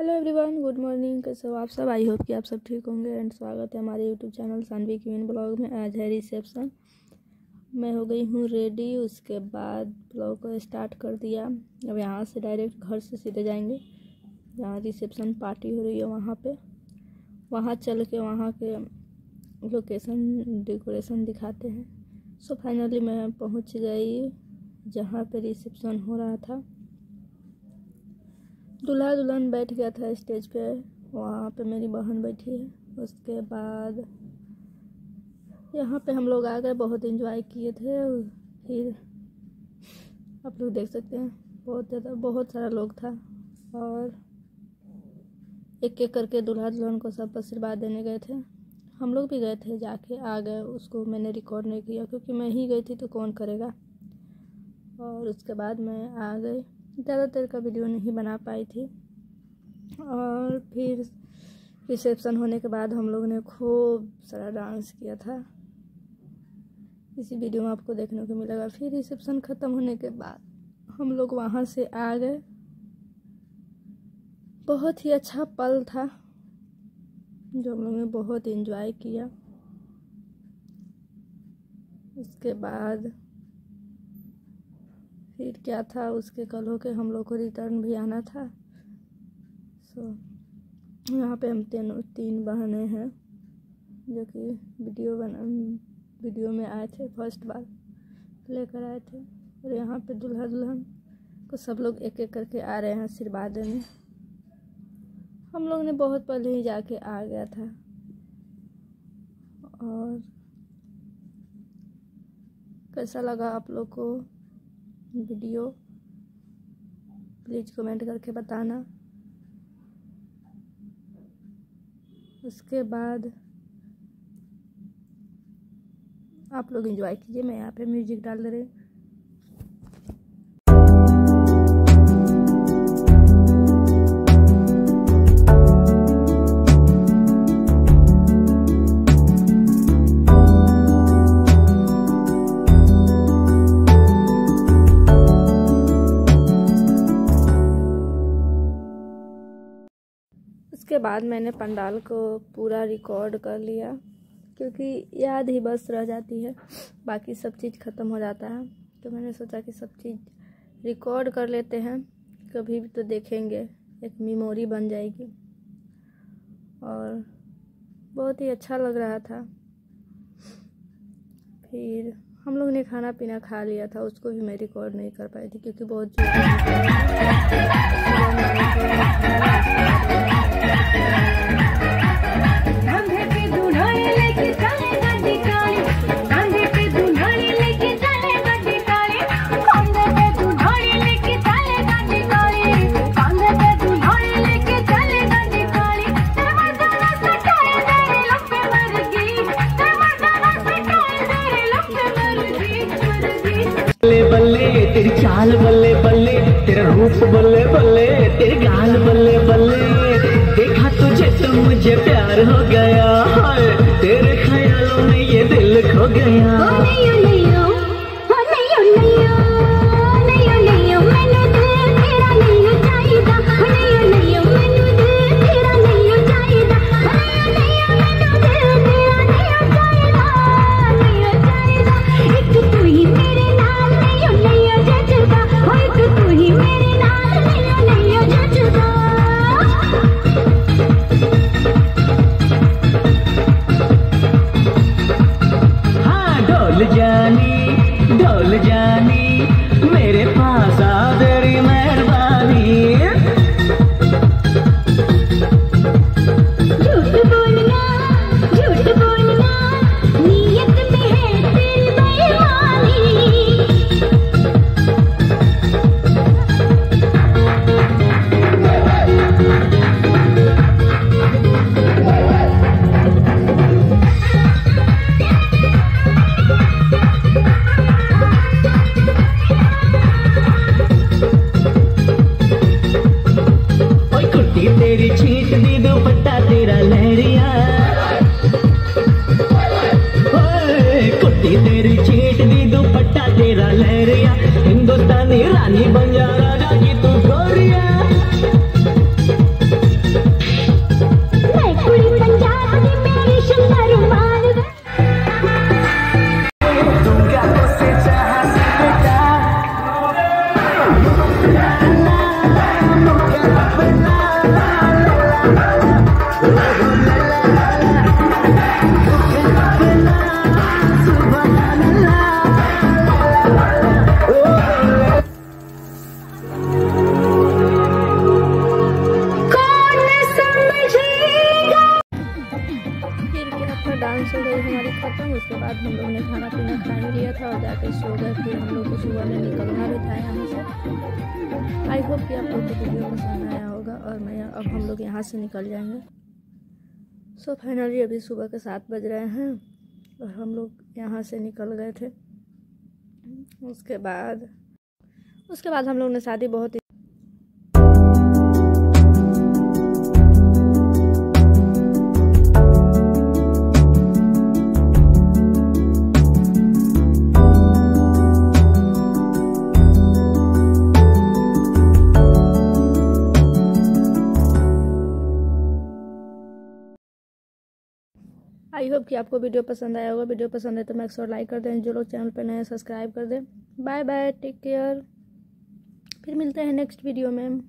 Hello everyone good morning कैसे हो आप सब? आई होप कि आप सब ठीक होंगे एंड स्वागत है हमारे YouTube channel Saanvi queen blog में। आज है रिसेप्शन मैं हो गई हूँ रेडी उसके बाद ब्लॉग को स्टार्ट कर दिया। अब यहाँ से डायरेक्ट घर से सीधे जाएँगे। जहाँ रिसेप्शन पार्टी हो रही है वहाँ पे। वहाँ चल के वहाँ के लोकेशन डेकोरेशन दिखाते हैं। सो फाइनली मैं पहुँच गई जहाँ पे रिसेप्शन हो रहा था। दूल्हा दुल्हन बैठ गया था स्टेज पे। वहाँ पे मेरी बहन बैठी है। उसके बाद यहाँ पे हम लोग आ गए बहुत इन्जॉय किए थे फिर आप लोग देख सकते हैं, बहुत ज़्यादा, बहुत सारा लोग था और एक एक करके दूल्हा दुल्हन को सब आशीर्वाद देने गए थे। हम लोग भी गए थे जाके, आ गए। उसको मैंने रिकॉर्ड नहीं किया क्योंकि मैं ही गई थी तो कौन करेगा? और उसके बाद मैं आ गई। ज़्यादा देर का वीडियो नहीं बना पाई थी। और फिर रिसेप्शन होने के बाद हम लोग ने खूब सारा डांस किया था। इसी वीडियो में आपको देखने को मिलेगा। फिर रिसेप्शन ख़त्म होने के बाद हम लोग वहाँ से आ गए। बहुत ही अच्छा पल था, जो हम लोग ने बहुत इन्जॉय किया। उसके बाद फिर क्या था? उसके कल हो के हम लोग को रिटर्न भी आना था। सो यहाँ पे हम तीन तीन बहनें हैं, जो कि वीडियो बना वीडियो में आए थे फ़र्स्ट बार लेकर आए थे। और यहाँ पे दूल्हा दुल्हन को सब लोग एक एक करके आ रहे हैं आशीर्वाद देने हम लोग ने बहुत पहले ही जाके आ गया था। और कैसा लगा आप लोग को? वीडियो, प्लीज़ कमेंट करके बताना। उसके बाद आप लोग एंजॉय कीजिए, मैं यहाँ पे म्यूज़िक डाल रही रही उसके बाद मैंने पंडाल को पूरा रिकॉर्ड कर लिया, क्योंकि याद ही बस रह जाती है, बाकी सब चीज़ ख़त्म हो जाता है। तो मैंने सोचा कि सब चीज़ रिकॉर्ड कर लेते हैं, कभी भी तो देखेंगे, एक मेमोरी बन जाएगी। और बहुत ही अच्छा लग रहा था। फिर हम लोग ने खाना पीना खा लिया था, उसको भी मैं रिकॉर्ड नहीं कर पाई थी, क्योंकि बहुत बल्ले बल्ले तेरी चाल बल्ले बल्ले तेरा रूप बल्ले बल्ले तेरे हिंदुस्तानी रानी बन जा डांस हो गई हमारी ख़त्म। उसके बाद हम लोग ने खाना पीना खा ही लिया था और जाके सो गए। फिर हम लोग को सुबह में निकलना भी था यहाँ से आई होप कि आप लोग को वीडियो पसंद आया होगा और मैं अब हम लोग यहाँ से निकल जाएँगे। सो फाइनली अभी सुबह के सात बज रहे हैं और हम लोग यहाँ से निकल गए थे। उसके बाद उसके बाद हम लोग ने शादी बहुत होप कि आपको वीडियो पसंद आया होगा। वीडियो पसंद है तो मैक्स और लाइक कर दें। जो लोग चैनल पर नए हैं सब्सक्राइब कर दें। बाय बाय टेक केयर फिर मिलते हैं नेक्स्ट वीडियो में।